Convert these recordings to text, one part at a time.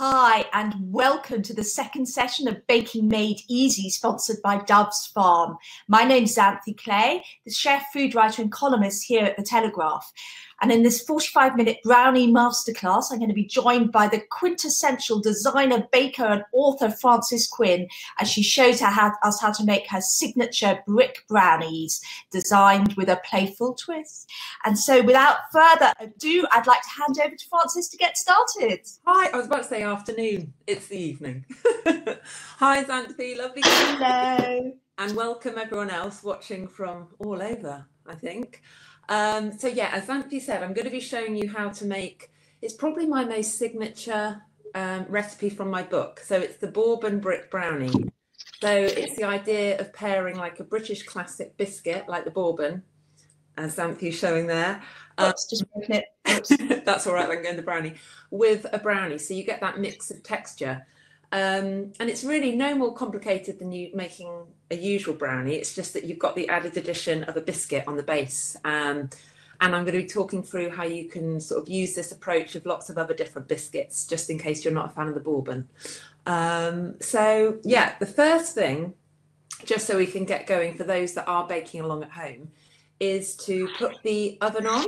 Hi, and welcome to the second session of Baking Made Easy, sponsored by Doves Farm. My name is Xanthe Clay, the chef, food writer, and columnist here at The Telegraph. And in this 45 minute brownie masterclass, I'm going to be joined by the quintessential designer, baker, and author Frances Quinn as she shows how, us how to make her signature brick brownies designed with a playful twist. And so, without further ado, I'd like to hand over to Frances to get started. Hi, I was about to say afternoon. It's the evening. Hi, Xanthe. Lovely. Hello. And welcome everyone else watching from all over, I think. Um, so yeah, as Xanthe said, I'm going to be showing you how to make, it's probably my most signature um, recipe from my book. So it's the Bourbon Brick Brownie. So it's the idea of pairing like a British classic biscuit, like the Bourbon, as Xanthe's showing there. Um, just it. that's all right, I'm going the brownie, with a brownie. So you get that mix of texture. Um, and it's really no more complicated than you making a usual brownie. It's just that you've got the added addition of a biscuit on the base. Um, and I'm going to be talking through how you can sort of use this approach with lots of other different biscuits, just in case you're not a fan of the bourbon. Um, so yeah, the first thing, just so we can get going for those that are baking along at home, is to put the oven on.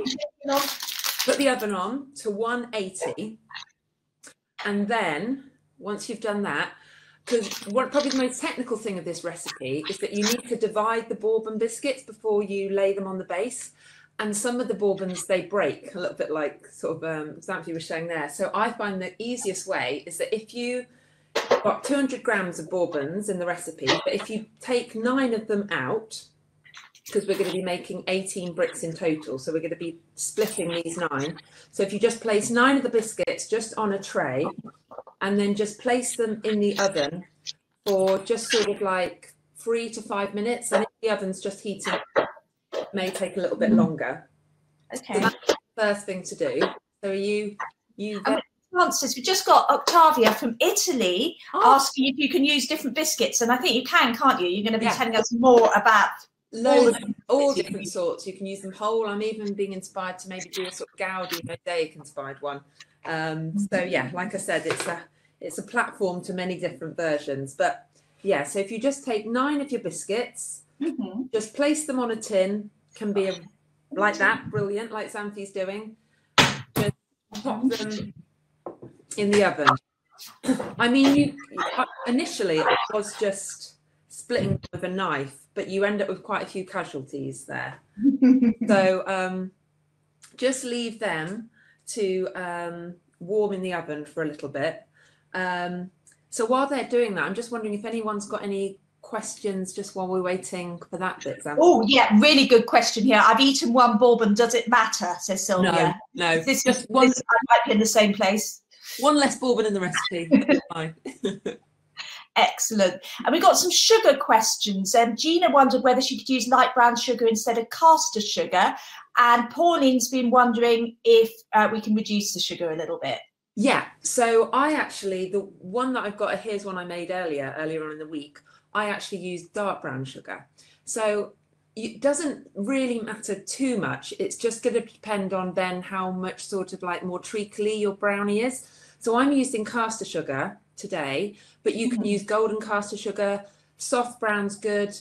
Put the oven on to 180, and then once you've done that, because what probably the most technical thing of this recipe is that you need to divide the bourbon biscuits before you lay them on the base. And some of the bourbons they break a little bit like sort of um, example you were showing there. So I find the easiest way is that if you got 200 grams of bourbons in the recipe, but if you take nine of them out, because we're going to be making 18 bricks in total. So we're going to be splitting these nine. So if you just place nine of the biscuits just on a tray and then just place them in the oven for just sort of like three to five minutes. And if the oven's just heating, it may take a little bit longer. Okay. So that's the first thing to do. So are you, you. Um, Frances, we just got Octavia from Italy oh. asking if you can use different biscuits, and I think you can, can't you? You're going to be yeah. telling us more about loads, all, all different sorts. You can use them whole. I'm even being inspired to maybe do a sort of Gaudi mosaic inspired one. Um, so yeah, like I said, it's a it's a platform to many different versions. But yeah, so if you just take nine of your biscuits, mm-hmm. just place them on a tin, can be a, like that, brilliant, like Xanthe's doing. Just pop them in the oven. I mean, you initially it was just splitting with a knife, but you end up with quite a few casualties there. so um, just leave them to um, warm in the oven for a little bit. Um, so while they're doing that, I'm just wondering if anyone's got any questions just while we're waiting for that bit. Oh, yeah, really good question here. I've eaten one bourbon. Does it matter? Says Sylvia. No, no. This just one. This, I might be in the same place. One less bourbon in the recipe. Excellent. And we got some sugar questions. Um, Gina wondered whether she could use light brown sugar instead of caster sugar. And Pauline's been wondering if uh, we can reduce the sugar a little bit. Yeah. So I actually, the one that I've got, here's one I made earlier, earlier on in the week. I actually used dark brown sugar. So it doesn't really matter too much. It's just going to depend on then how much sort of like more treacly your brownie is. So I'm using caster sugar today, but you can mm-hmm. use golden caster sugar. Soft brown's good.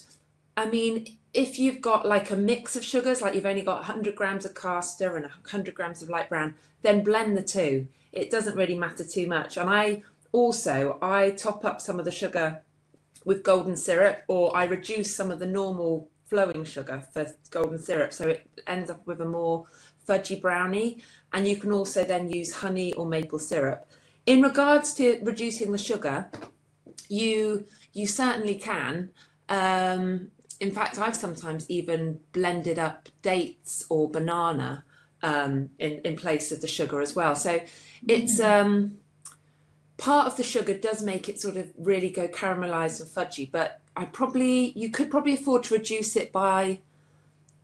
I mean, if you've got like a mix of sugars, like you've only got 100 grams of caster and 100 grams of light brown, then blend the two. It doesn't really matter too much. And I also I top up some of the sugar with golden syrup, or I reduce some of the normal flowing sugar for golden syrup, so it ends up with a more fudgy brownie. And you can also then use honey or maple syrup. In regards to reducing the sugar, you you certainly can. Um, in fact, I've sometimes even blended up dates or banana um, in, in place of the sugar as well. So it's mm. um, part of the sugar does make it sort of really go caramelized and fudgy, but I probably, you could probably afford to reduce it by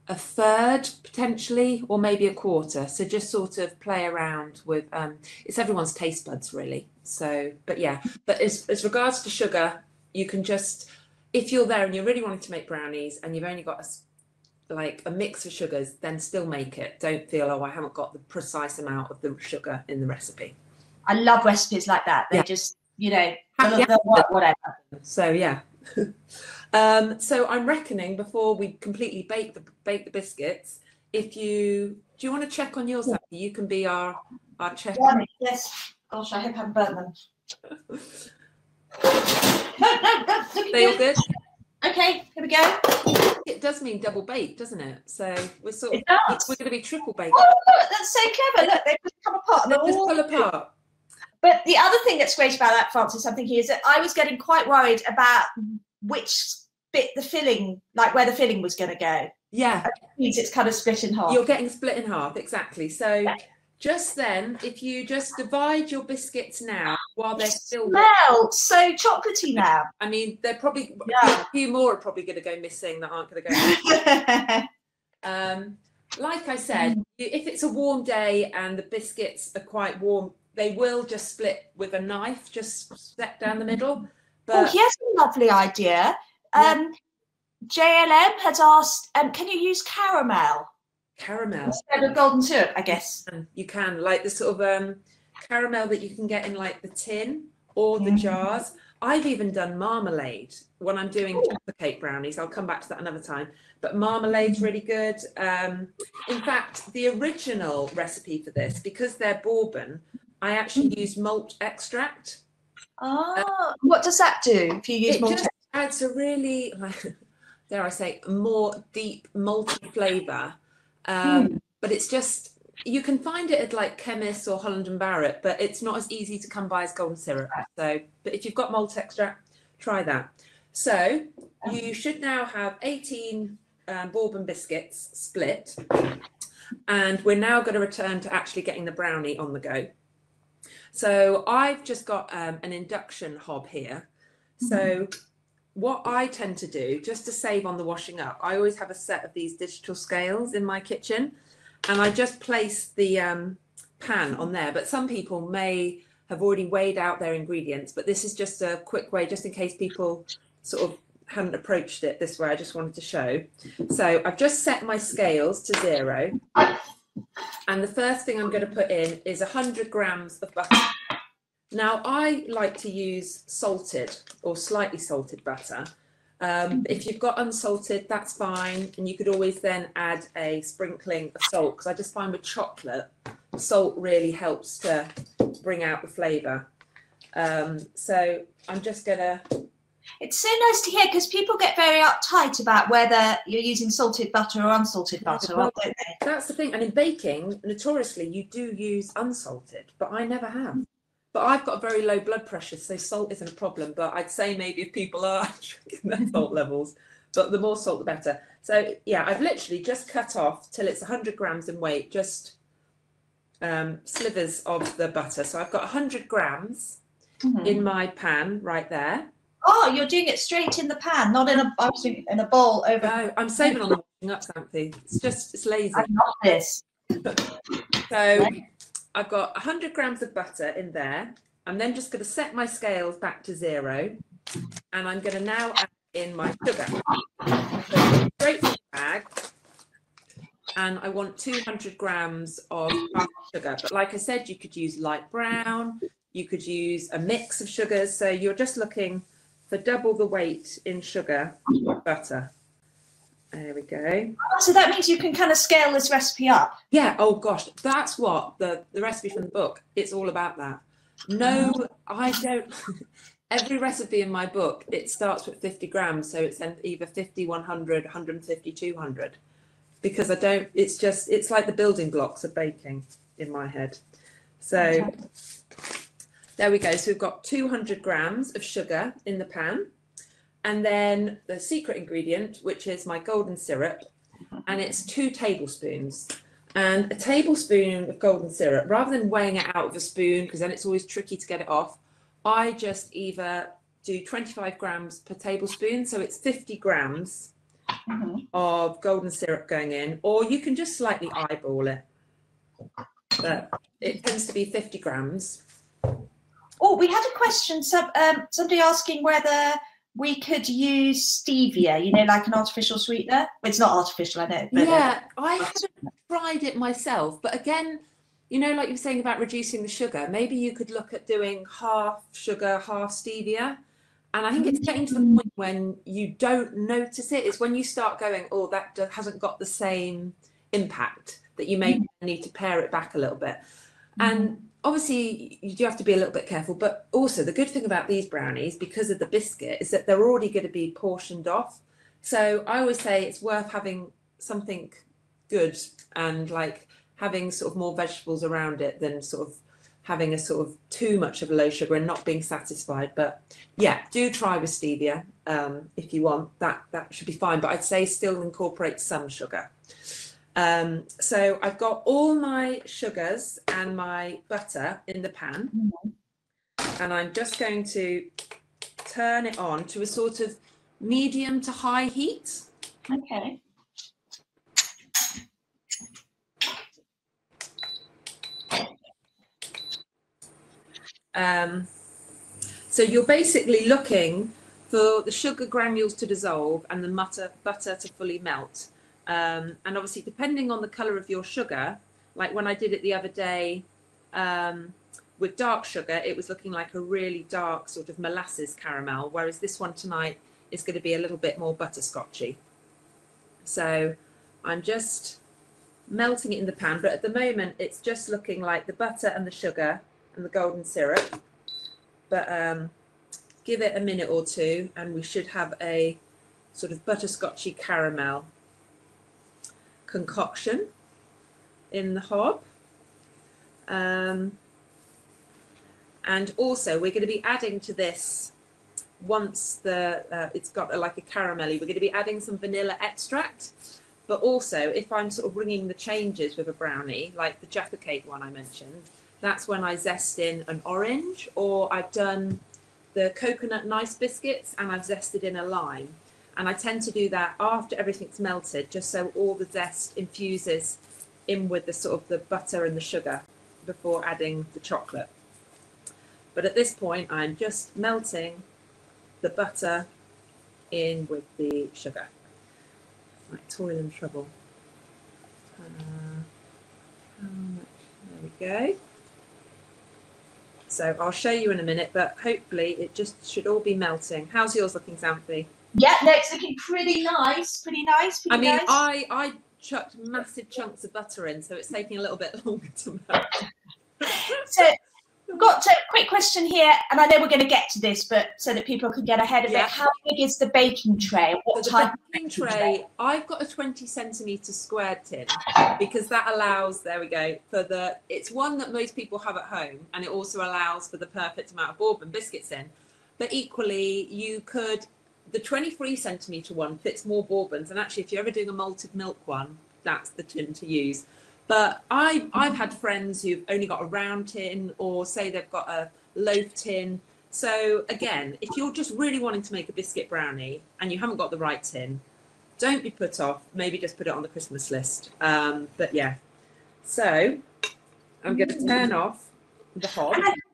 a third potentially, or maybe a quarter. So just sort of play around with, um, it's everyone's taste buds really. So, but yeah, but as, as regards to sugar, you can just if you're there and you're really wanting to make brownies and you've only got a, like a mix of sugars, then still make it. Don't feel, oh, I haven't got the precise amount of the sugar in the recipe. I love recipes like that. They Yeah. just, you know, they'll whatever. So yeah. um, so I'm reckoning before we completely bake the bake the biscuits, if you do you want to check on yours, Abby? You can be our our check. Yeah, yes. Gosh, I hope I haven't burnt them. No, no, that's looking They all good. Okay, here we go. It does mean double baked, doesn't it? So we're sort of we're going to be triple baked. Oh, look, that's so clever. Look, they've just come apart. They just pull apart. But the other thing that's great about that, Frances, I'm thinking, is that I was getting quite worried about which bit the filling, like where the filling was going to go. Yeah, means it's kind of split in half. you're getting split in half exactly. So Yeah. just then, if you just divide your biscuits now while they're still wet, smell so chocolatey now. I mean, they're probably Yeah. a few more are probably going to go missing that aren't going to go. Um, like I said, you- if it's a warm day and the biscuits are quite warm, they will just split with a knife, just step down the middle. Oh, here's a lovely idea. Yeah. Um, JLM has asked, um, can you use caramel caramel, instead of golden syrup? I guess. you can like the sort of um, caramel that you can get in like the tin or the Mhm. jars. I've even done marmalade when I'm doing chocolate cake brownies. I'll come back to that another time. But marmalade's really good. Um, in fact, the original recipe for this, because they're bourbon, I actually use malt extract. Oh, what does that do if you use it more? just adds a really dare i say more deep malty flavor um, but it's just you can find it at like chemists or holland and barrett but it's not as easy to come by as golden syrup. So but if you've got malt extract try that. So you should now have 18 um, bourbon biscuits split. And we're now going to return to actually getting the brownie on the go so i've just got um, an induction hob here so what I tend to do, just to save on the washing up, I always have a set of these digital scales in my kitchen, and I just place the um, pan on there. But some people may have already weighed out their ingredients, but this is just a quick way, just in case people sort of hadn't approached it this way. I just wanted to show. So I've just set my scales to zero, and the first thing I'm going to put in is 100 grams of butter. Now, I like to use salted or slightly salted butter. Um, if you've got unsalted, that's fine. And you could always then add a sprinkling of salt because I just find with chocolate, salt really helps to bring out the flavour. Um, so I'm just going to, It's so nice to hear because people get very uptight about whether you're using salted butter or unsalted butter, well, don't they? that's the thing. And in baking, notoriously, you do use unsalted, but I never have. But I've got very low blood pressure, so salt isn't a problem. But I'd say maybe if people are checking their salt levels, but the more salt, the better. So yeah, I've literally just cut off till it's 100 grams in weight, just um, slivers of the butter. So I've got 100 grams Mhm. in my pan right there. Oh, you're doing it straight in the pan, not in a. I was thinking in a bowl over. No, I'm saving on the washing up something. It's just it's lazy. I love this. So I've got 100 grams of butter in there. I'm then just going to set my scales back to zero. And I'm going to now add in my sugar. So straight from the bag. And I want 200 grams of sugar. But like I said, you could use light brown. You could use a mix of sugars. So you're just looking for double the weight in sugar butter. There we go. Oh, so that means you can kind of scale this recipe up. Yeah. Oh gosh, that's what the the recipe from the book. It's all about that. No, I don't. Every recipe in my book it starts with 50 grams, so it's either 50, 100, 150, 200. Because I don't. It's just it's like the building blocks of baking in my head. So there we go. So we've got 200 grams of sugar in the pan, and then the secret ingredient, which is my golden syrup, and it's two tablespoons. And a tablespoon of golden syrup, rather than weighing it out with a spoon, because then it's always tricky to get it off, I just either do 25 grams per tablespoon, so it's 50 grams Mhm. of golden syrup going in, or you can just slightly eyeball it. But it tends to be 50 grams. Oh, we had a question. Some, um, somebody asking whether we could use stevia, you know, like an artificial sweetener. It's not artificial, I know. But, uh, Yeah, I haven't tried it myself, but again, you know, like you were saying about reducing the sugar, maybe you could look at doing half sugar, half stevia. And I think it's getting to the point when you don't notice it. It's when you start going, oh, that hasn't got the same impact that you may mm. need to pare it back a little bit. And obviously, you do have to be a little bit careful. But also, the good thing about these brownies, because of the biscuit, is that they're already going to be portioned off. So I always say it's worth having something good and like having sort of more vegetables around it than sort of having a sort of too much of a low sugar and not being satisfied. But yeah, do try with stevia um, if you want. That that should be fine. But I'd say still incorporate some sugar. Um, so I've got all my sugars and my butter in the pan, mm-hmm. and I'm just going to turn it on to a sort of medium to high heat. Okay. Um, so you're basically looking for the sugar granules to dissolve and the butter, butter to fully melt. Um, and obviously, depending on the color of your sugar, like when I did it the other day um, with dark sugar, it was looking like a really dark sort of molasses caramel, whereas this one tonight is going to be a little bit more butterscotchy. So I'm just melting it in the pan, but at the moment it's just looking like the butter and the sugar and the golden syrup. But um, give it a minute or two and we should have a sort of butterscotchy caramel concoction in the hob. Um, and also we're going to be adding to this once the uh, it's got a, like a caramelly, we're going to be adding some vanilla extract. But also, if I'm sort of bringing the changes with a brownie, like the Jaffa cake one I mentioned, that's when I zest in an orange, or I've done the coconut nice biscuits and I've zested in a lime. And I tend to do that after everything's melted, just so all the zest infuses in with the sort of the butter and the sugar before adding the chocolate. But at this point, I'm just melting the butter in with the sugar. Like toil and trouble. Uh, there we go. So I'll show you in a minute, but hopefully it just should all be melting. How's yours looking, Xanthe? Yeah, that's looking pretty nice. Pretty nice. Pretty I mean, nice. I I chucked massive chunks of butter in, so it's taking a little bit longer to melt. so we've got a quick question here, and I know we're going to get to this, but so that people can get ahead of yeah. it. How big is the baking tray? What so type baking tray, tray? I've got a 20 centimeter square tin because that allows. There we go. For the, it's one that most people have at home, and it also allows for the perfect amount of bourbon biscuits in. But equally, you could the 23 centimeter one fits more bourbons and actually if you're ever doing a malted milk one that's the tin to use. But I, I've had friends who've only got a round tin or say they've got a loaf tin. So again if you're just really wanting to make a biscuit brownie and you haven't got the right tin don't be put off. Maybe just put it on the christmas list. Um, but yeah. So i'm going to turn off the hob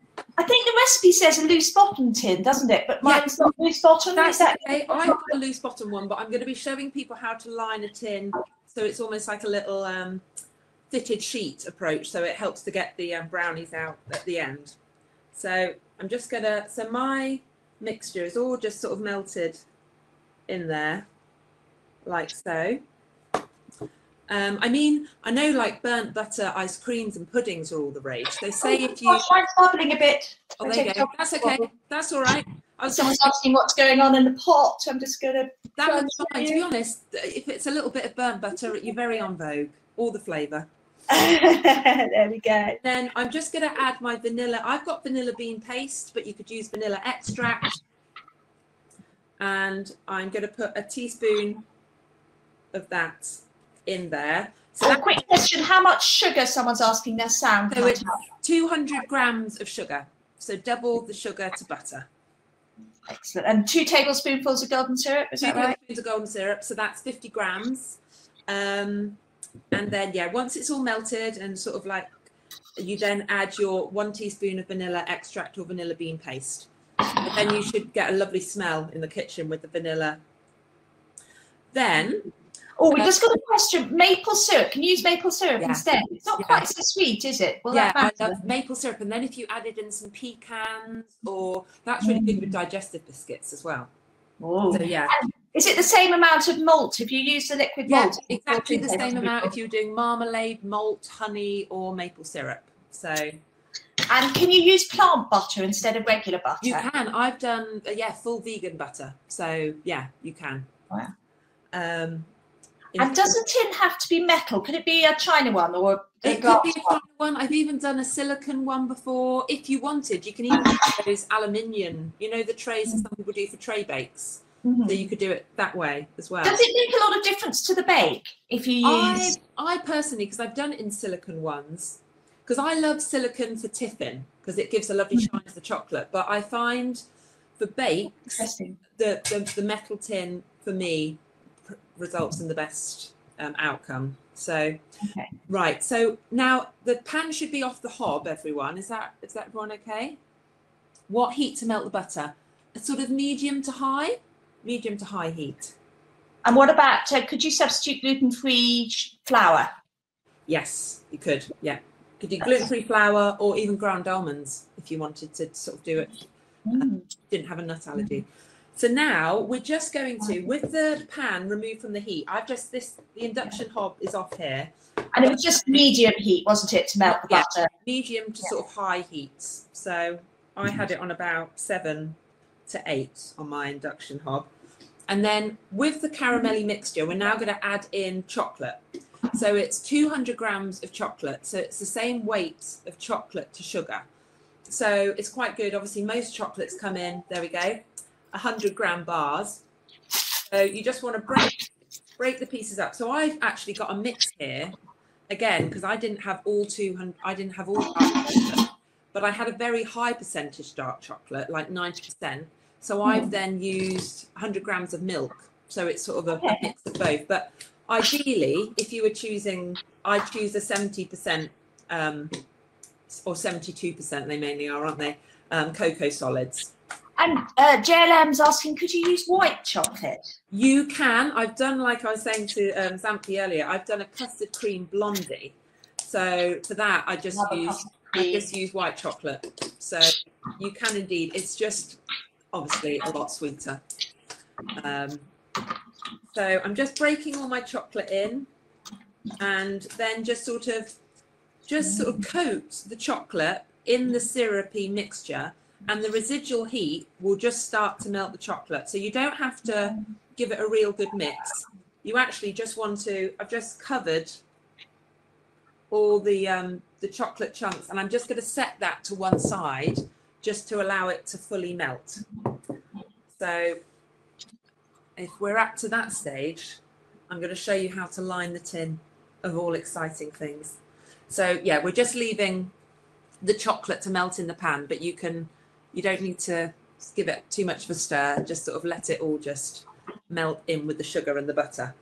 I think the recipe says a loose bottom tin, doesn't it? But mine's yeah. not loose bottom. That's that okay. I've got a loose bottom one, but I'm going to be showing people how to line a tin so it's almost like a little um, fitted sheet approach. So it helps to get the um, brownies out at the end. So I'm just going to, so my mixture is all just sort of melted in there like so. Um, I mean, I know like burnt butter ice creams and puddings are all the rage. They say oh, if you. Gosh, mine's bubbling a bit. Oh, there you go. That's okay. That's all right. I was Someone's asking what's going on in the pot. I'm just going to. That looks fine. To be honest, if it's a little bit of burnt butter, you're very on vogue. All the flavour. there we go. Then I'm just going to add my vanilla. I've got vanilla bean paste, but you could use vanilla extract. And I'm going to put a teaspoon of that in there. So, a quick question: How much sugar? Someone's asking their sound. So it's 200 grams of sugar. So double the sugar to butter. Excellent. And two tablespoonfuls of golden syrup. Is two that right? tablespoons of golden syrup. So that's 50 grams. Um, and then yeah, once it's all melted and sort of like, you then add your one teaspoon of vanilla extract or vanilla bean paste. And then you should get a lovely smell in the kitchen with the vanilla. Then Oh, we just got a question. Maple syrup. Can you use maple syrup Yeah. instead? It's not Yeah. quite so sweet, is it? Will yeah, I love maple syrup, and then if you added in some pecans, or that's really good with digestive biscuits as well. Oh. So yeah, Is it the same amount of malt if you use the liquid yeah, malt? exactly the same amount if you're doing marmalade, malt, honey, or maple syrup. So And can you use plant butter instead of regular butter? you can. I've done uh, yeah full vegan butter. So yeah, you can. Wow. Um, And does the tin have to be metal? Could it be a china one or a It could be a one? one. I've even done a silicon one before. If you wanted, you can even use those aluminium, you know, the trays that some people do for tray bakes. Mhm. So you could do it that way as well. Does it make a lot of difference to the bake if you I, use? I personally, because I've done it in silicon ones, because I love silicon for tiffin because it gives a lovely Mm. shine to the chocolate. But I find for bakes, the, the, the metal tin for me results in the best um, outcome. So, Okay. right. So now the pan should be off the hob. Everyone, is that is that everyone okay? What heat to melt the butter? A sort of medium to high, medium to high heat. And what about? Uh, could you substitute gluten-free flour? Yes, you could. Yeah, could do gluten-free flour or even ground almonds if you wanted to sort of do it. Mm. Didn't have a nut allergy. So now we're just going to, with the pan removed from the heat. I've just this the induction hob is off here, And it was just medium heat, wasn't it, to melt the Yeah. butter? medium to sort of high heat. So I had it mm. on about seven to eight on my induction hob. And then with the caramelly mixture, we're now going to add in chocolate. So it's 200 grams of chocolate. So it's the same weight of chocolate to sugar. So it's quite good. Obviously, most chocolates come in, there we go, 100 gram bars. So you just want to break break the pieces up. So I've actually got a mix here again because I didn't have all 200 I didn't have all but I had a very high percentage dark chocolate like 90% so I've then used 100 grams of milk. So it's sort of a, mix of both. But ideally if you were choosing I'd choose a 70% um, or 72% they mainly are aren't they? Um, cocoa solids And uh, JLM's asking, could you use white chocolate? You can. I've done, like I was saying to um, Xanthe earlier, I've done a custard cream blondie. So for that, I just Another use I just use white chocolate. So you can indeed. It's just obviously a lot sweeter. Um, so I'm just breaking all my chocolate in, and then just sort of just sort of coat the chocolate in the syrupy mixture and the residual heat will just start to melt the chocolate. So you don't have to give it a real good mix. You actually just want to, I've just covered all the um, the chocolate chunks and I'm just going to set that to one side just to allow it to fully melt. So if we're up to that stage, I'm going to show you how to line the tin of all exciting things. So yeah, we're just leaving the chocolate to melt in the pan, but you can you don't need to give it too much of a stir. Just sort of let it all just melt in with the sugar and the butter.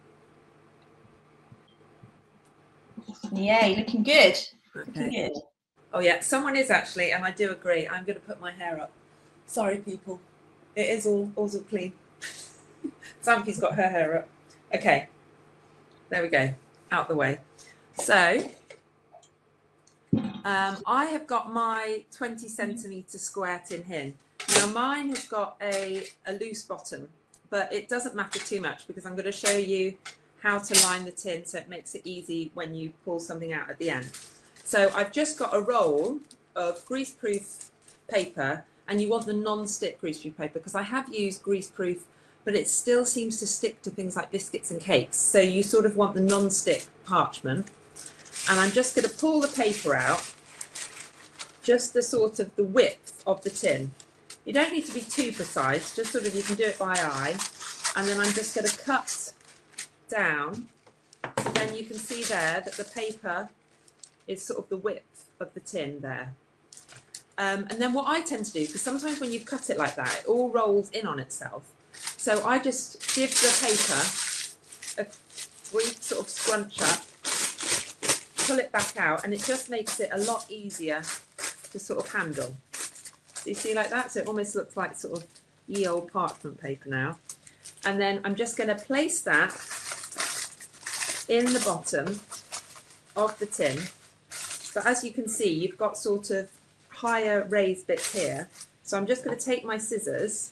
Yay, looking good. Looking good. Oh yeah, someone is actually, and I do agree. I'm going to put my hair up. Sorry, people. It is all all clean. Xanthe's got her hair up. Okay. There we go. Out the way. So um, I have got my 20 centimeter square tin here. Now mine has got a, a loose bottom, but it doesn't matter too much because I'm going to show you how to line the tin so it makes it easy when you pull something out at the end. So I've just got a roll of greaseproof paper and you want the non-stick greaseproof paper because I have used greaseproof but it still seems to stick to things like biscuits and cakes. So you sort of want the non-stick parchment. And I'm just going to pull the paper out, just the sort of the width of the tin. You don't need to be too precise, just sort of you can do it by eye. And then I'm just going to cut down. Then you can see there that the paper is sort of the width of the tin there. Um, and then what I tend to do, because sometimes when you cut it like that, it all rolls in on itself. So I just give the paper a brief sort of scrunch up, pull it back out, and it just makes it a lot easier to sort of handle. So you see like that? So it almost looks like sort of ye old parchment paper now. And then I'm just going to place that in the bottom of the tin. But as you can see, you've got sort of higher raised bits here. So I'm just going to take my scissors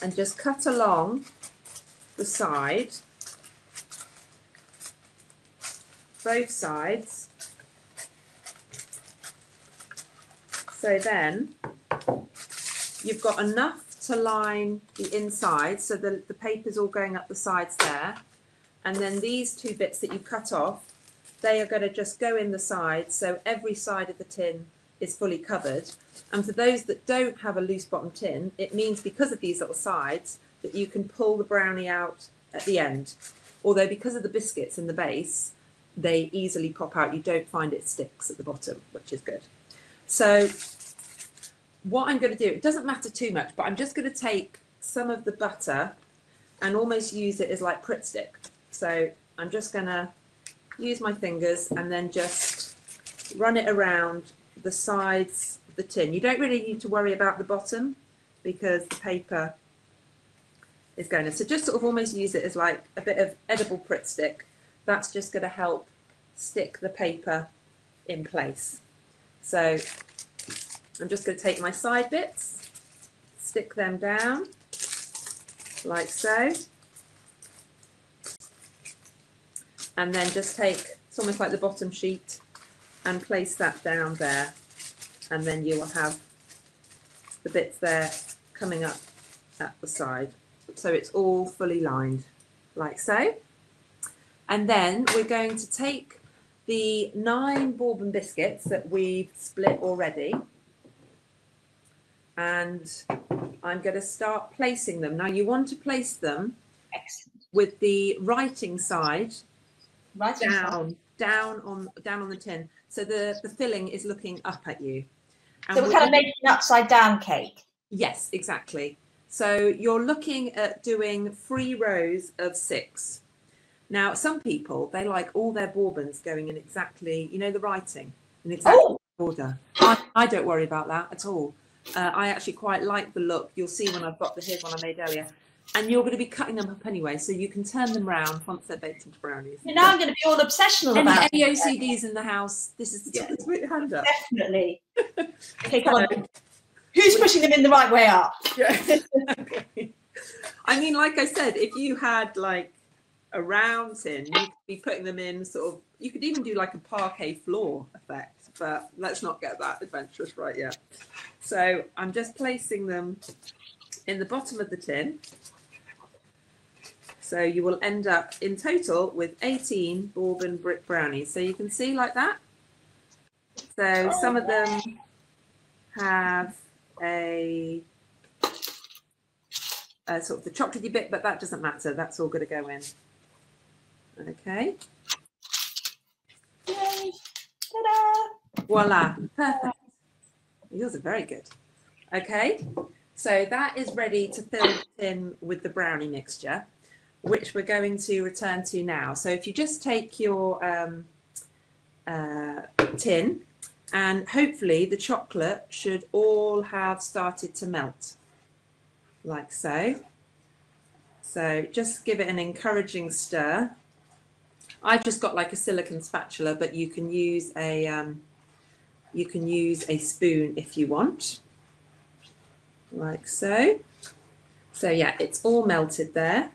and just cut along the side, both sides. So then you've got enough to line the inside, so the, the paper's all going up the sides there. And then these two bits that you cut off, they are going to just go in the sides, so every side of the tin is fully covered. And for those that don't have a loose bottom tin, it means because of these little sides that you can pull the brownie out at the end. Although because of the biscuits in the base, they easily pop out. You don't find it sticks at the bottom, which is good. So what I'm going to do, it doesn't matter too much, but I'm just going to take some of the butter and almost use it as like Pritt stick. So I'm just going to use my fingers and then just run it around the sides of the tin. You don't really need to worry about the bottom because the paper is going to. So just sort of almost use it as like a bit of edible Pritt stick. That's just going to help stick the paper in place. So I'm just going to take my side bits, stick them down like so. And then just take, it's almost like the bottom sheet, and place that down there. And then you will have the bits there coming up at the side. So it's all fully lined like so. And then we're going to take the nine bourbon biscuits that we've split already and I'm going to start placing them. Now you want to place them Excellent. with the writing side Writing side. down, down on down on the tin, so the the filling is looking up at you. And So we're we're kind of making an upside down cake. yes, exactly. So you're looking at doing three rows of six. Now, some people they like all their bourbons going in exactly, you know, the writing in exact Oh, order. I, I don't worry about that at all. Uh, I actually quite like the look. You'll see when I've got the here's one I made earlier. And you're going to be cutting them up anyway, so you can turn them round once they're baked into brownies. now I'm going to be all obsessional Any, about any. OCDs in the house? This is the time to put your hand up. Definitely. Okay, come on. Who's pushing them in the right way up? Okay. I mean, like I said, if you had like a round tin, you could be putting them in sort of. You could even do like a parquet floor effect, but let's not get that adventurous right yet. So I'm just placing them in the bottom of the tin. So you will end up in total with 18 bourbon brick brownies. So you can see like that. So some of them have a sort of the chocolatey bit, but that doesn't matter. That's all going to go in. Okay, Yay. Ta-da. voila, perfect. Yours are very good. Okay, so that is ready to fill in with the brownie mixture, which we're going to return to now. So if you just take your um, uh, tin, and hopefully the chocolate should all have started to melt, like so. So just give it an encouraging stir. I've just got like a silicon spatula, but you can use a um, you can use a spoon if you want, like so. So yeah, it's all melted there.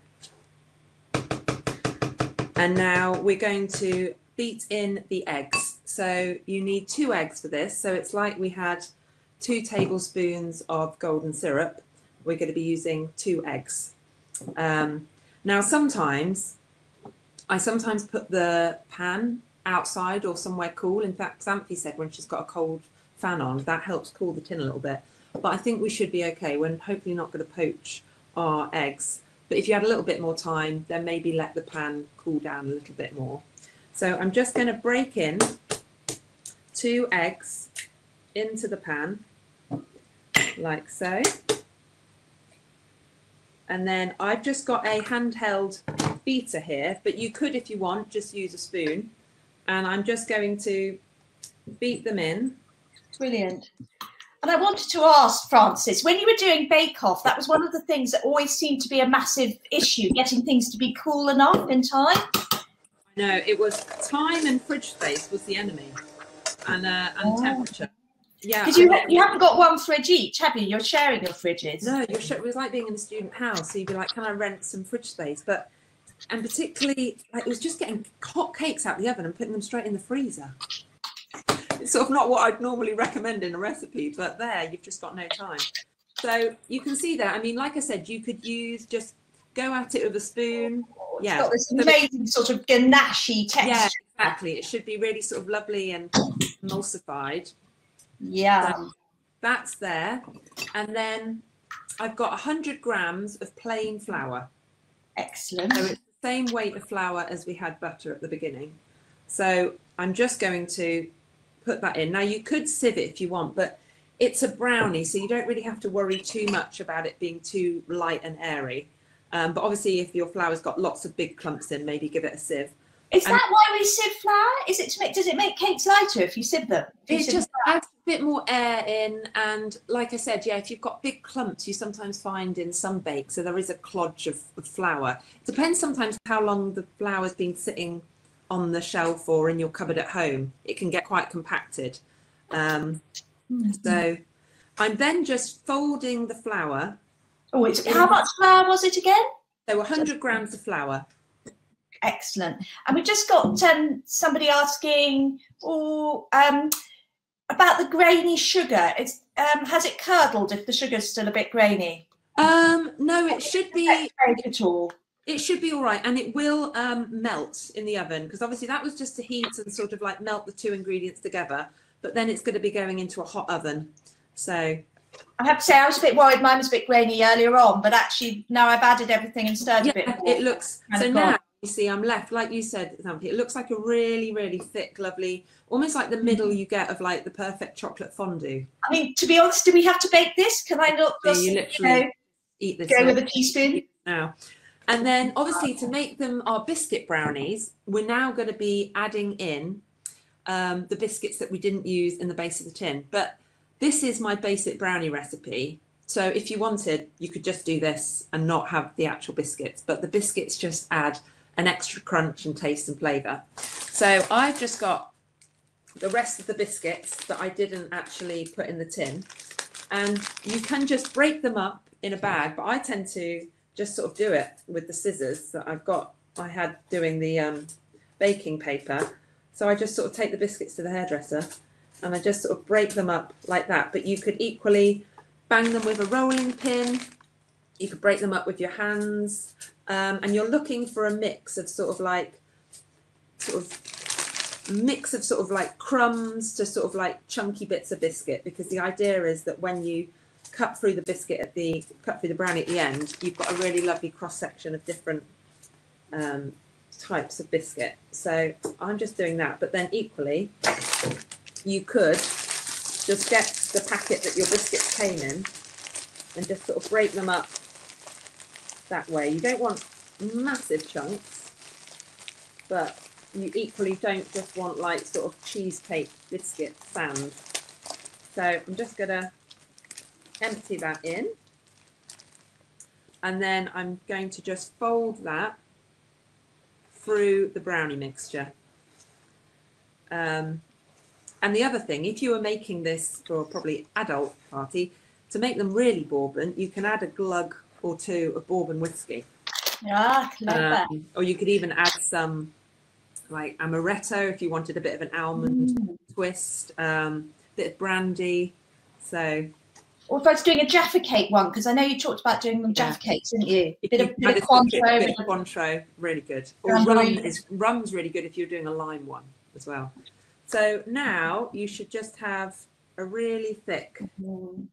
And now we're going to beat in the eggs. So you need two eggs for this. So it's like we had two tablespoons of golden syrup. We're going to be using two eggs. Um, now, sometimes I sometimes put the pan outside or somewhere cool. In fact, Xanthe said when she's got a cold fan on, that helps cool the tin a little bit. But I think we should be okay. We're hopefully not going to poach our eggs. But if you had a little bit more time, then maybe let the pan cool down a little bit more. So I'm just going to break in two eggs into the pan, like so. And then I've just got a handheld beater here, but you could, if you want, just use a spoon. And I'm just going to beat them in. Brilliant. And I wanted to ask Frances, when you were doing Bake Off, that was one of the things that always seemed to be a massive issue, getting things to be cool enough in time. I No, it was time and fridge space was the enemy, and uh, and Oh. temperature. Yeah, Because you, you haven't got one fridge each, have you? You're sharing your fridges. No, you're it was like being in a student house. So you'd be like, "Can I rent some fridge space?" But and particularly, like, it was just getting hot cakes out the oven and putting them straight in the freezer. It's sort of not what I'd normally recommend in a recipe, but there you've just got no time. So you can see that. I mean, like I said, you could use just go at it with a spoon. It's Yeah. got this amazing sort of ganache texture. Yeah, exactly. It should be really sort of lovely and emulsified. Yeah. That's there, and then I've got 100 grams of plain flour. Excellent. So it's same weight of flour as we had butter at the beginning. So I'm just going to put that in. Now you could sieve it if you want, but it's a brownie, so you don't really have to worry too much about it being too light and airy. Um, but obviously, if your flour's got lots of big clumps in, maybe give it a sieve. Is and- that why we sieve flour? Is it to make? Does it make cakes lighter if you sieve them? You It sieve just adds a bit more air in, and like I said, yeah, if you've got big clumps, you sometimes find in some bakes, so there is a clodge of, of flour. It depends sometimes how long the flour's been sitting on the shelf or in your cupboard at home. It can get quite compacted. Um, so I'm then just folding the flour. Oh, it's how much flour was it again? So 100 grams of flour. Excellent. And we just got um, somebody asking, oh, um, about the grainy sugar. It's um, has it curdled if the sugar's still a bit grainy? Um, no, it should be at all? It should be all right, and it will um, melt in the oven because obviously that was just to heat and sort of like melt the two ingredients together. But then it's going to be going into a hot oven, so I have to say, I was a bit worried. Mine was a bit grainy earlier on, but actually now I've added everything and stirred a bit more. it looks. So now. You see, I'm left like you said, It looks like a really, really thick, lovely, almost like the middle you get of like the perfect chocolate fondue. I mean, to be honest, do we have to bake this? Can I not just you you know, Eat this go with a teaspoon? now. And then obviously to make them our biscuit brownies, we're now going to be adding in um, the biscuits that we didn't use in the base of the tin. But this is my basic brownie recipe. So if you wanted, you could just do this and not have the actual biscuits. But the biscuits just add an extra crunch and taste and flavour. So I've just got the rest of the biscuits that I didn't actually put in the tin. And you can just break them up in a bag, but I tend to just sort of do it with the scissors that I've got. I had doing the um, baking paper. So I just sort of take the biscuits to the hairdresser and I just sort of break them up like that. But you could equally bang them with a rolling pin. You could break them up with your hands. Um, and you're looking for a mix of sort of like, sort of mix of sort of like crumbs to sort of like chunky bits of biscuit because the idea is that when you cut through the biscuit at the cut through the brownie at the end you've got a really lovely cross section of different um, types of biscuit so i'm just doing that but then equally you could just get the packet that your biscuits came in and just sort of break them up that way you don't want massive chunks but you equally don't just want like sort of cheesecake biscuit sand. So I'm just gonna empty that in. And then I'm going to just fold that through the brownie mixture. Um, and the other thing, if you were making this for probably adult party, to make them really bourbon, you can add a glug or two of bourbon whiskey. Ah, clever. Um, or you could even add some like amaretto if you wanted a bit of an almond Mm. twist, um, bit of brandy. So Or if I was doing a Jaffa cake one, because I know you talked about doing them Yeah. Jaffa cakes, didn't you? if Bit of, bit of Cointreau, bit bit of of- Cointreau, really good. Or rum is rum's really good if you're doing a lime one as well. So now you should just have a really thick Mm.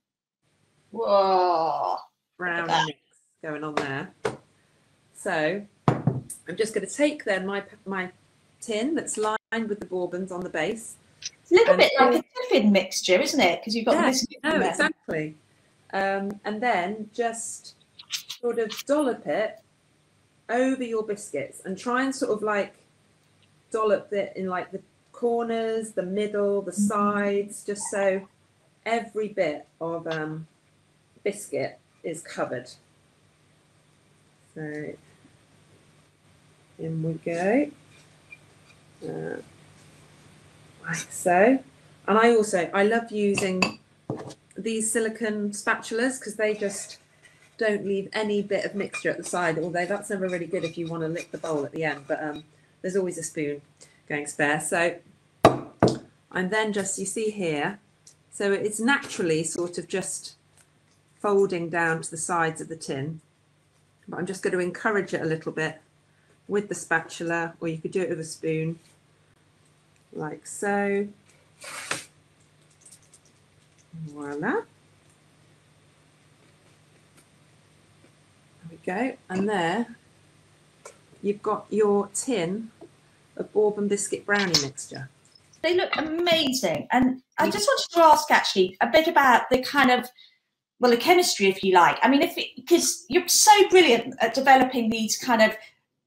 Whoa. Brown mix going on there. So I'm just going to take then my my tin that's lined with the bourbons on the base. It's a little And bit like a tiffin mixture, isn't it? Because you've got Yeah, the biscuit No, there. exactly. Um, and then just sort of dollop it over your biscuits and try and sort of like dollop it in like the corners, the middle, the Mhm. sides, just so every bit of um, biscuit is covered. So in we go. Uh, like so. And I also, I love using these silicone spatulas because they just don't leave any bit of mixture at the side, although that's never really good if you want to lick the bowl at the end, but um, there's always a spoon going spare. So I'm then just, you see here, so it's naturally sort of just folding down to the sides of the tin, but I'm just going to encourage it a little bit with the spatula, or you could do it with a spoon, like so. Voila. There we go. And there you've got your tin of bourbon biscuit brownie mixture. They look amazing. And I just wanted to ask actually a bit about the kind of well, the chemistry, if you like. I mean, if because you're so brilliant at developing these kind of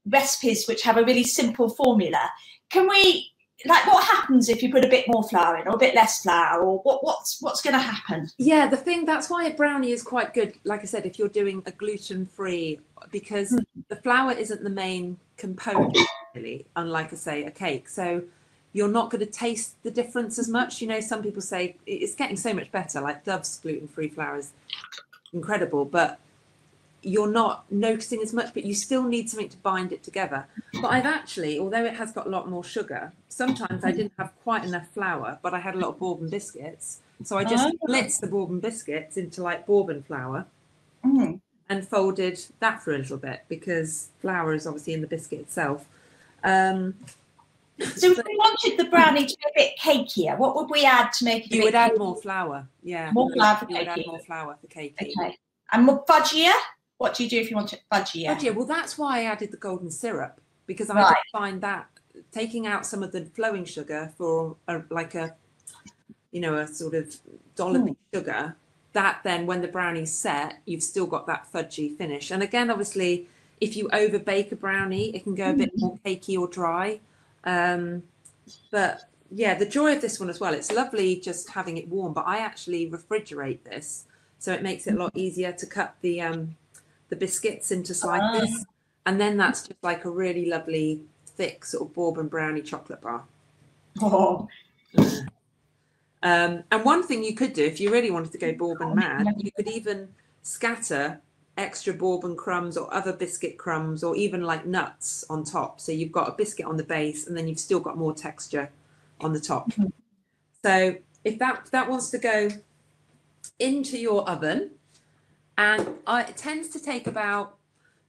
recipes which have a really simple formula. Can we like what happens if you put a bit more flour in or a bit less flour or what what's what's going to happen yeah the thing that's why a brownie is quite good like i said if you're doing a gluten free because mm. the flour isn't the main component really unlike i say a cake so you're not going to taste the difference as much you know some people say it's getting so much better like Doves gluten free flour is incredible but you're not noticing as much, but you still need something to bind it together. But I've actually, although it has got a lot more sugar, sometimes I didn't have quite enough flour, but I had a lot of bourbon biscuits. So I just oh. blitzed the bourbon biscuits into like bourbon flour mm. and folded that for a little bit because flour is obviously in the biscuit itself. Um, so if we wanted the brownie to be a bit cakier, what would we add to make it? You would add more flour. Yeah. More flour for cakey. Add more flour for cakey. Okay. And more fudgier? What do you do if you want it fudgier? Fudgier. Well, that's why I added the golden syrup because I right. find that taking out some of the flowing sugar for a, like a, you know, a sort of dollopy mm. sugar. That then, when the brownie's set, you've still got that fudgy finish. And again, obviously, if you over bake a brownie, it can go a bit hmm. more cakey or dry. Um, but yeah, the joy of this one as well. It's lovely just having it warm, but I actually refrigerate this, so it makes it a lot easier to cut the um, the biscuits into slices. Ah. And then that's just like a really lovely, thick sort of bourbon brownie chocolate bar. Oh. Um, and one thing you could do if you really wanted to go bourbon mad, you could even scatter extra bourbon crumbs or other biscuit crumbs or even like nuts on top. So you've got a biscuit on the base and then you've still got more texture on the top. Mm-hmm. So if that that wants to go into your oven, and I, it tends to take about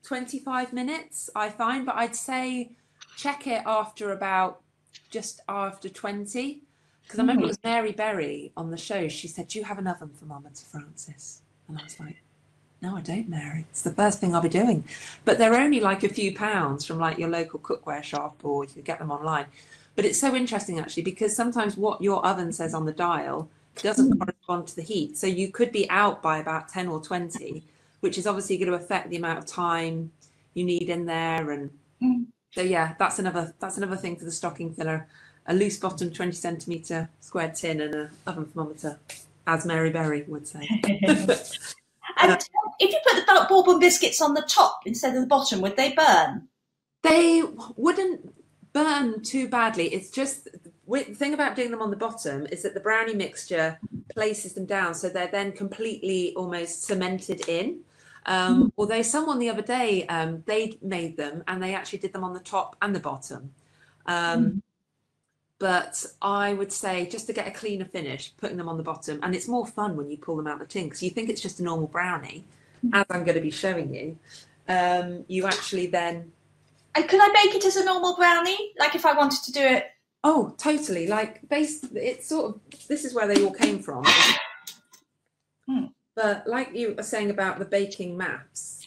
25 minutes, I find, but I'd say check it after about just after 20. Because I remember it was hmm. Mary Berry on the show. She said, Do you have an oven for Mama to Frances? And I was like, No, I don't, Mary. It's the first thing I'll be doing. But they're only like a few pounds from like your local cookware shop or you can get them online. But it's so interesting actually because sometimes what your oven says on the dial doesn't mm. correspond to the heat. So you could be out by about 10 or 20, which is obviously going to affect the amount of time you need in there. And mm. so yeah, that's another that's another thing for the stocking filler. A loose bottom 20 centimeter square tin and a oven thermometer, as Mary Berry would say. and if you put the bourbon biscuits on the top instead of the bottom, would they burn? They wouldn't burn too badly. It's just the thing about doing them on the bottom is that the brownie mixture places them down so they're then completely almost cemented in um, mm. although someone the other day um, they made them and they actually did them on the top and the bottom um, mm. But i would say just to get a cleaner finish putting them on the bottom and it's more fun when you pull them out of the tin because you think it's just a normal brownie mm. as i'm going to be showing you um, you actually then and can i bake it as a normal brownie like if i wanted to do it Oh, totally. Like base it's sort of this is where they all came from. Hmm. But like you were saying about the baking maths,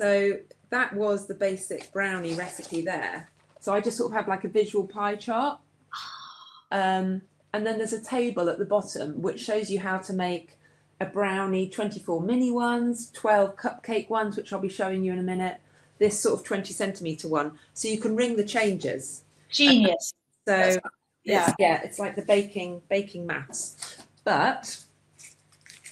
so that was the basic brownie recipe there. So I just sort of have like a visual pie chart. Um, and then there's a table at the bottom which shows you how to make a brownie, 24 mini ones, 12 cupcake ones, which I'll be showing you in a minute, this sort of 20 centimeter one. So you can ring the changes. Genius. So yeah, it's, yeah, it's like the baking baking maths. But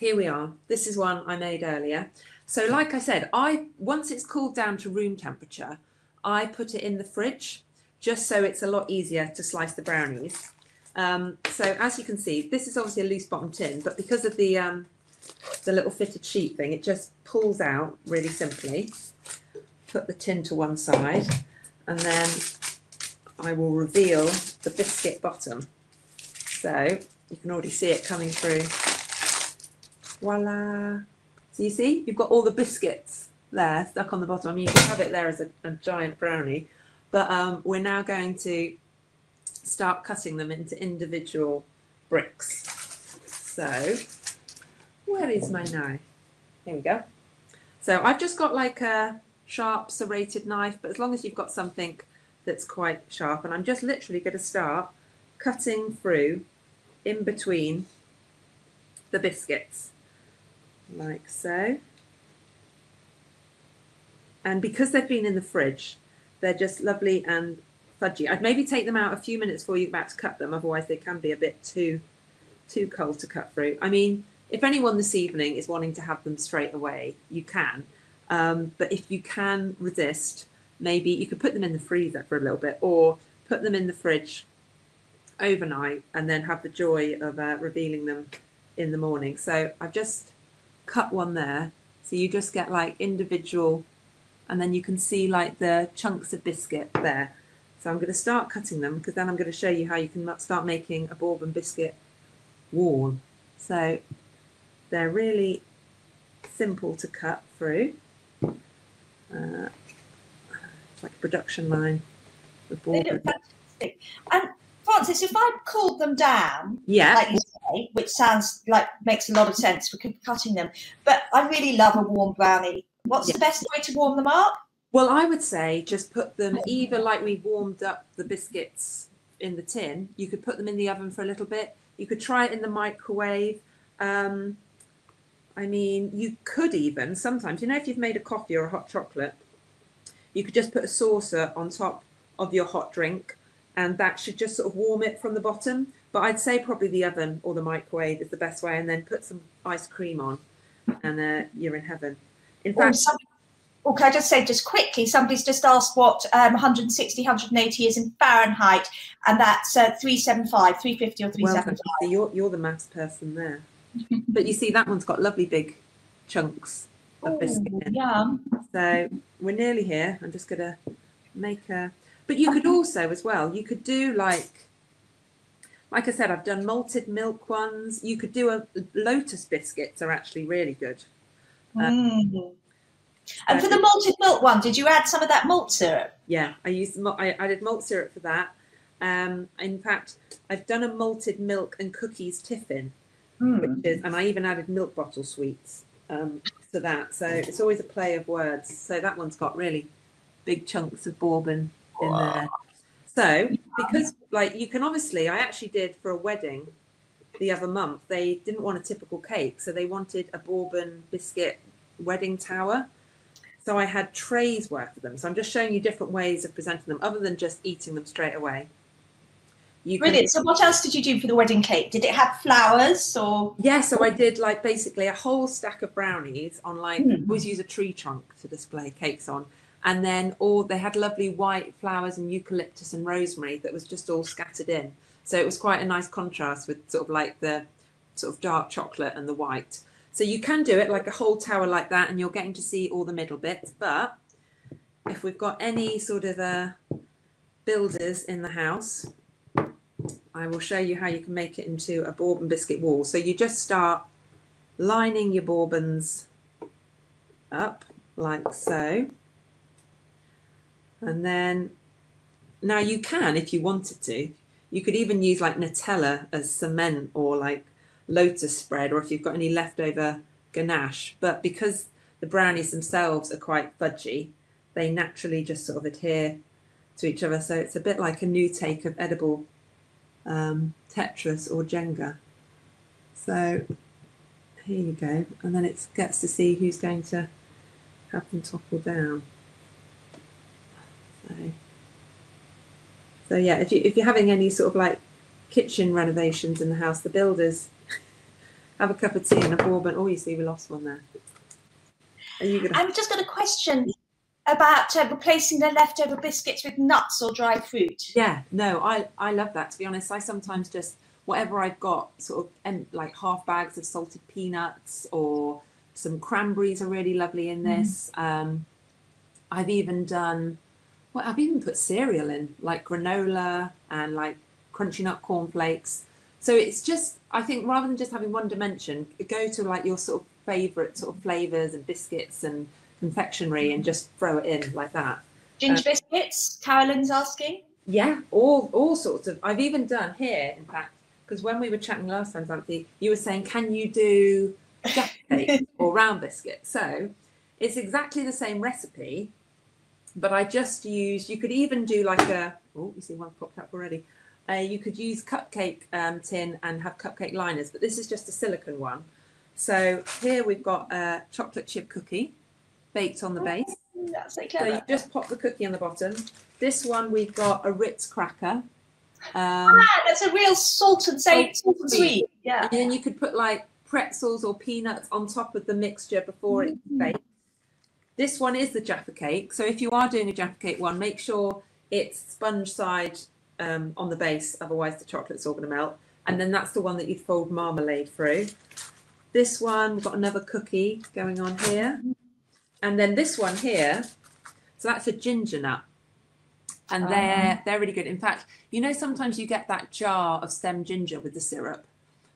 here we are. This is one I made earlier. So like I said, I once it's cooled down to room temperature, I put it in the fridge just so it's a lot easier to slice the brownies. Um, so as you can see, this is obviously a loose bottom tin, but because of the um, the little fitted sheet thing, it just pulls out really simply. Put the tin to one side, and then I will reveal the biscuit bottom. So you can already see it coming through. Voila! So you see, you've got all the biscuits there stuck on the bottom. I mean, you can have it there as a, a giant brownie, but um, we're now going to start cutting them into individual bricks. So, where is my knife? Here we go. So I've just got like a sharp serrated knife, but as long as you've got something that's quite sharp, and I'm just literally going to start cutting through in between the biscuits, like so. And because they've been in the fridge, they're just lovely and fudgy. I'd maybe take them out a few minutes before you're about to cut them, otherwise they can be a bit too too cold to cut through. I mean, if anyone this evening is wanting to have them straight away, you can. Um, but if you can resist, maybe you could put them in the freezer for a little bit or put them in the fridge overnight and then have the joy of uh, revealing them in the morning. So I've just cut one there. So you just get like individual, and then you can see like the chunks of biscuit there. So I'm going to start cutting them because then I'm going to show you how you can start making a bourbon biscuit wall. So they're really simple to cut through. Uh, it's like a production line with bourbon. fantastic. And Frances, if I cooled them down, yeah, like you say, which sounds like makes a lot of sense for cutting them, but I really love a warm brownie. What's yeah. the best way to warm them up? Well, I would say just put them either like we warmed up the biscuits in the tin. You could put them in the oven for a little bit. You could try it in the microwave. Um, I mean, you could even sometimes, you know, if you've made a coffee or a hot chocolate, you could just put a saucer on top of your hot drink, and that should just sort of warm it from the bottom. But I'd say probably the oven or the microwave is the best way, and then put some ice cream on, and uh, you're in heaven. In fact, well, can I just say just quickly, somebody's just asked what um, 160, 180 is in Fahrenheit, and that's uh, 375, 350 or 375. Well, you're, you're the maths person there. but you see, that one's got lovely big chunks of Ooh, biscuit. Yum. So we're nearly here. I'm just going to make a. But you could also, as well, you could do like, like I said, I've done malted milk ones. You could do a lotus biscuits are actually really good. Um, mm. And for the malted milk one, did you add some of that malt syrup? Yeah, I used I added malt syrup for that. Um, in fact, I've done a malted milk and cookies tiffin, mm. which is, and I even added milk bottle sweets um, to that. So it's always a play of words. So that one's got really big chunks of bourbon in wow. there. So because like you can obviously, I actually did for a wedding the other month. They didn't want a typical cake, so they wanted a bourbon biscuit wedding tower. So I had trays worth of them. So I'm just showing you different ways of presenting them other than just eating them straight away. You Brilliant. Can... So what else did you do for the wedding cake? Did it have flowers or? Yeah, so I did like basically a whole stack of brownies on like, mm. always use a tree trunk to display cakes on. And then all they had lovely white flowers and eucalyptus and rosemary that was just all scattered in. So it was quite a nice contrast with sort of like the sort of dark chocolate and the white. So you can do it like a whole tower like that, and you're getting to see all the middle bits. But if we've got any sort of uh, builders in the house, I will show you how you can make it into a bourbon biscuit wall. So you just start lining your bourbons up like so. And then now you can, if you wanted to, you could even use like Nutella as cement or like lotus spread or if you've got any leftover ganache. But because the brownies themselves are quite fudgy, they naturally just sort of adhere to each other. So it's a bit like a new take of edible um, Tetris or Jenga. So here you go. And then it gets to see who's going to have them topple down. So, so yeah, if, you, if you're having any sort of like kitchen renovations in the house, the builders have a cup of tea and a bourbon. Oh, you see, we lost one there. Are you gonna? I'm just got a question. about uh, replacing the leftover biscuits with nuts or dried fruit. Yeah, no, I I love that. To be honest, I sometimes just whatever I've got, sort of like half bags of salted peanuts or some cranberries are really lovely in this. Um, I've even done, well, I've even put cereal in, like granola and like crunchy nut cornflakes. So it's just, I think rather than just having one dimension, go to like your sort of favorite sort of flavors and biscuits and confectionery and just throw it in like that. Ginger um, biscuits, Carolyn's asking. Yeah, all all sorts of. I've even done here, in fact, because when we were chatting last time, Anthony, you were saying, can you do jack cake or round biscuit? So it's exactly the same recipe, but I just used. You could even do like a. Oh, you see one popped up already. Uh, you could use cupcake um, tin and have cupcake liners, but this is just a silicon one. So here we've got a chocolate chip cookie baked on the base. That's so So you just pop the cookie on the bottom. This one we've got a Ritz cracker. Um, ah, that's a real salt and say, salt and sweet. Yeah. and then you could put like pretzels or peanuts on top of the mixture before it's Mm. baked. This one is the Jaffa cake. So if you are doing a Jaffa cake one, make sure it's sponge side um, on the base, otherwise the chocolate's all going to melt. And then that's the one that you'd fold marmalade through. This one, we've got another cookie going on here. And then this one here, so that's a ginger nut. And they're they're really good. In fact, you know sometimes you get that jar of stem ginger with the syrup.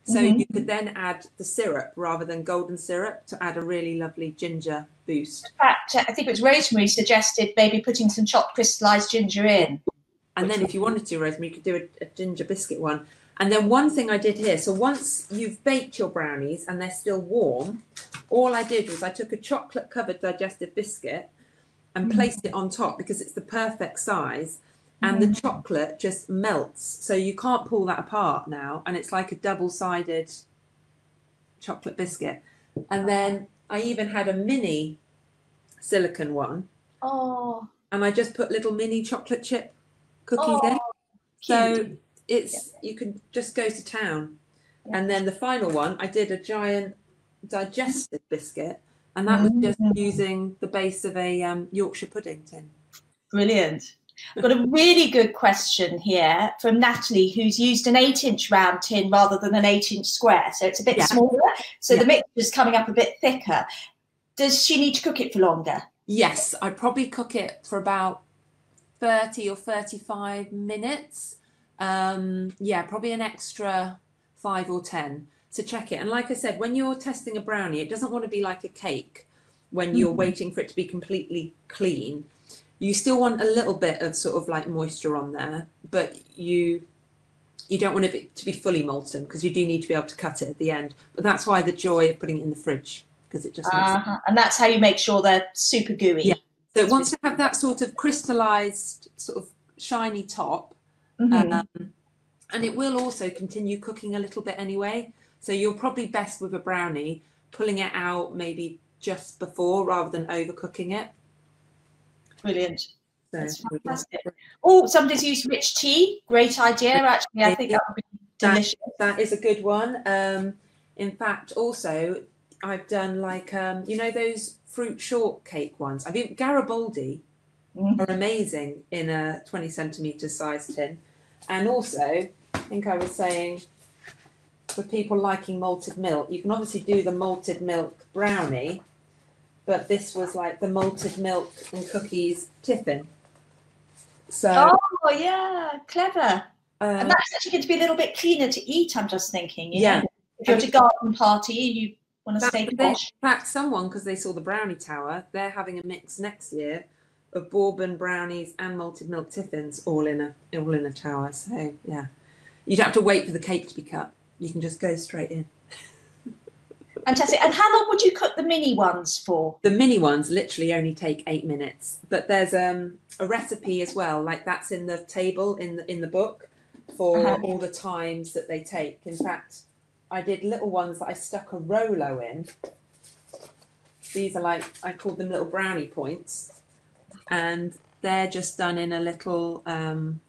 So Mhm. you could then add the syrup rather than golden syrup to add a really lovely ginger boost. In fact, I think it was Rosemary suggested maybe putting some chopped crystallized ginger in. And then if you wanted to, Rosemary, you could do a, a ginger biscuit one. And then one thing I did here, so once you've baked your brownies and they're still warm, all I did was I took a chocolate covered digestive biscuit and Mhm. placed it on top because it's the perfect size and the chocolate just melts. So you can't pull that apart now. And it's like a double sided chocolate biscuit. And then I even had a mini silicon one Oh, and I just put little mini chocolate chip cookies in. oh So it's you can just go to town. And then the final one, I did a giant digestive biscuit, and that was just Mm. using the base of a um, Yorkshire pudding tin. Brilliant. I've got a really good question here from Natalie, who's used an eight inch round tin rather than an eight inch square. So it's a bit Yeah. smaller. So Yeah. the mixture's coming up a bit thicker. Does she need to cook it for longer? Yes, I'd probably cook it for about 30 or 35 minutes. Um, yeah, probably an extra five or 10 to check it. And like I said, when you're testing a brownie, it doesn't want to be like a cake when you're Mhm. waiting for it to be completely clean. You still want a little bit of sort of like moisture on there, but you you don't want it to be fully molten because you do need to be able to cut it at the end. But that's why the joy of putting it in the fridge because it just makes it Uh-huh. And that's how you make sure they're super gooey. Yeah. So it wants to have that sort of crystallized, sort of shiny top, Mhm. um, and it will also continue cooking a little bit anyway. So you're probably best with a brownie pulling it out maybe just before rather than overcooking it. Brilliant. That's fantastic. Oh, somebody's used rich tea. Great idea. Actually, I think that would be That- delicious. that is a good one. Um, in fact, also I've done like um, you know those fruit shortcake ones. I mean, Garibaldi Mhm. are amazing in a 20 centimeter size tin. And also, I think I was saying for people liking malted milk, you can obviously do the malted milk brownie, but this was like the malted milk and cookies tiffin. So, Oh, yeah, clever. And uh, that's actually going to be a little bit cleaner to eat, I'm just thinking. you Yeah. know. If you're at a garden party you want to stay in fact, someone, because they saw the brownie tower, they're having a mix next year of bourbon brownies and malted milk tiffins all in a all in a tower. So yeah, you don't have to wait for the cake to be cut. You can just go straight in. Fantastic. And how long would you cook the mini ones for? The mini ones literally only take eight minutes, but there's um, a recipe as well, like that's in the table in the in the book for Uh-huh. all the times that they take. In fact, I did little ones that I stuck a Rolo in. These are like I called them little brownie points, and they're just done in a little um,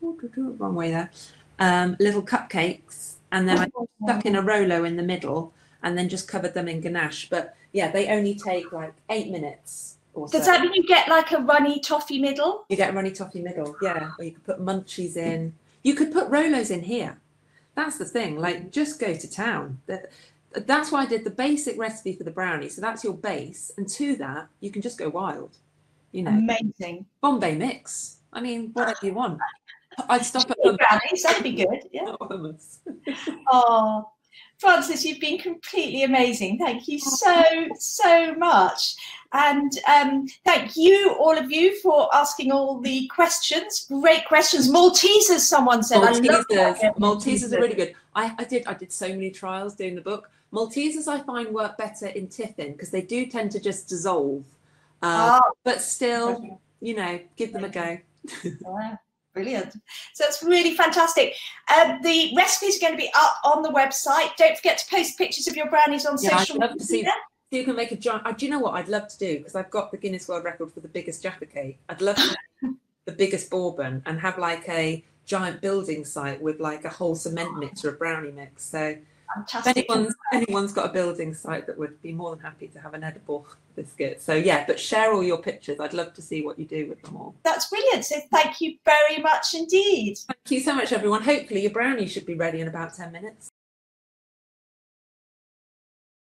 wrong way there, um, little cupcakes, and then I stuck in a Rolo in the middle and then just covered them in ganache. But yeah, they only take like eight minutes. Does that mean you get like a runny toffee middle? You get a runny toffee middle, yeah. Or you could put munchies in. You could put Rolos in here. That's the thing. Like, just go to town. That's why I did the basic recipe for the brownie. So that's your base, and to that, you can just go wild. You know, Amazing. Bombay mix. I mean, whatever you want. I'd stop at Chicken brownies, that'd be good. Yeah. Oh, Frances, you've been completely amazing. Thank you so, so much. And um, thank you, all of you, for asking all the questions. Great questions. Maltesers, someone said. I love Maltesers, that. Maltesers are really good. I, I did I did so many trials doing the book. Maltesers I find work better in tiffin because they do tend to just dissolve, uh, Ah, but still, you know, give them a go. Brilliant. So it's really fantastic. Um, the recipes are going to be up on the website. Don't forget to post pictures of your brownies on Yeah, I'd social love to see media. So you can make a giant. Uh, do you know what I'd love to do? Because I've got the Guinness World Record for the biggest Jaffa cake. I'd love to make the biggest bourbon and have like a giant building site with like a whole cement mix or a brownie mix. So if anyone's anyone's got a building site that would be more than happy to have an edible biscuit. So yeah, but share all your pictures. I'd love to see what you do with them all. That's brilliant. So thank you very much indeed. Thank you so much, everyone. Hopefully your brownie should be ready in about ten minutes.